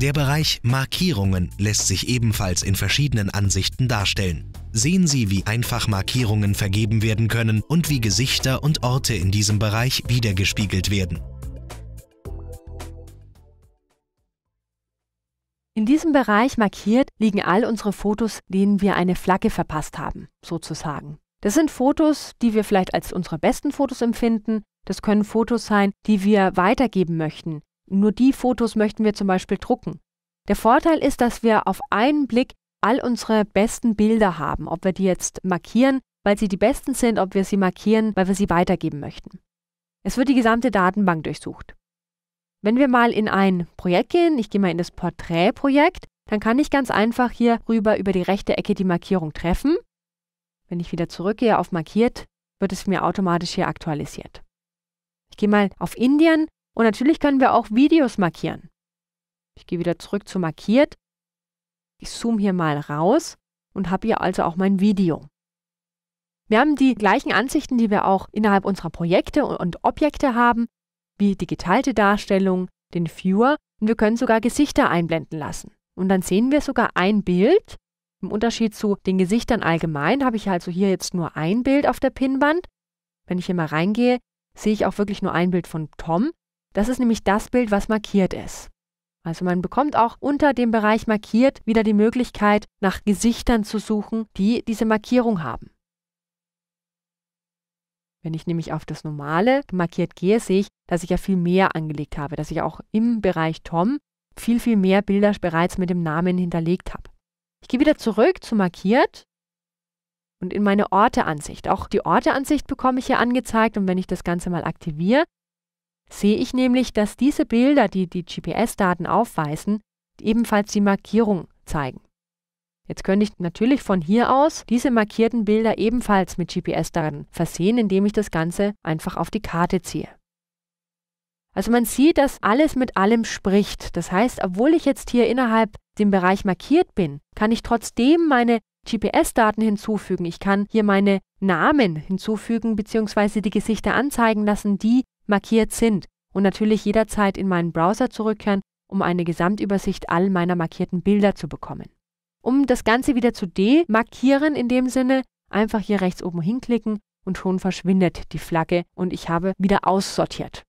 Der Bereich Markierungen lässt sich ebenfalls in verschiedenen Ansichten darstellen. Sehen Sie, wie einfach Markierungen vergeben werden können und wie Gesichter und Orte in diesem Bereich wiedergespiegelt werden. In diesem Bereich markiert liegen all unsere Fotos, denen wir eine Flagge verpasst haben, sozusagen. Das sind Fotos, die wir vielleicht als unsere besten Fotos empfinden. Das können Fotos sein, die wir weitergeben möchten. Nur die Fotos möchten wir zum Beispiel drucken. Der Vorteil ist, dass wir auf einen Blick all unsere besten Bilder haben, ob wir die jetzt markieren, weil sie die besten sind, ob wir sie markieren, weil wir sie weitergeben möchten. Es wird die gesamte Datenbank durchsucht. Wenn wir mal in ein Projekt gehen, ich gehe mal in das Porträtprojekt, dann kann ich ganz einfach hier rüber über die rechte Ecke die Markierung treffen. Wenn ich wieder zurückgehe auf markiert, wird es mir automatisch hier aktualisiert. Ich gehe mal auf Indien und natürlich können wir auch Videos markieren. Ich gehe wieder zurück zu markiert. Ich zoome hier mal raus und habe hier also auch mein Video. Wir haben die gleichen Ansichten, die wir auch innerhalb unserer Projekte und Objekte haben wie die geteilte Darstellung, den Viewer und wir können sogar Gesichter einblenden lassen. Und dann sehen wir sogar ein Bild. Im Unterschied zu den Gesichtern allgemein habe ich also hier jetzt nur ein Bild auf der Pinnwand. Wenn ich hier mal reingehe, sehe ich auch wirklich nur ein Bild von Tom. Das ist nämlich das Bild, was markiert ist. Also man bekommt auch unter dem Bereich markiert wieder die Möglichkeit, nach Gesichtern zu suchen, die diese Markierung haben. Wenn ich nämlich auf das normale markiert gehe, sehe ich, dass ich ja viel mehr angelegt habe, dass ich auch im Bereich Tom viel, viel mehr Bilder bereits mit dem Namen hinterlegt habe. Ich gehe wieder zurück zu markiert und in meine Orteansicht. Auch die Orteansicht bekomme ich hier angezeigt und wenn ich das Ganze mal aktiviere, sehe ich nämlich, dass diese Bilder, die die GPS-Daten aufweisen, ebenfalls die Markierung zeigen. Jetzt könnte ich natürlich von hier aus diese markierten Bilder ebenfalls mit GPS-Daten versehen, indem ich das Ganze einfach auf die Karte ziehe. Also man sieht, dass alles mit allem spricht. Das heißt, obwohl ich jetzt hier innerhalb dem Bereich markiert bin, kann ich trotzdem meine GPS-Daten hinzufügen. Ich kann hier meine Namen hinzufügen bzw. die Gesichter anzeigen lassen, die markiert sind und natürlich jederzeit in meinen Browser zurückkehren, um eine Gesamtübersicht all meiner markierten Bilder zu bekommen. Um das Ganze wieder zu demarkieren in dem Sinne, einfach hier rechts oben hinklicken und schon verschwindet die Flagge und ich habe wieder aussortiert.